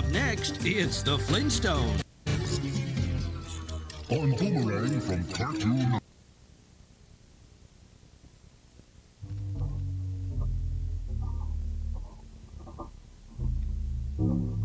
up next, it's the Flintstones. On Boomerang from Cartoon. Thank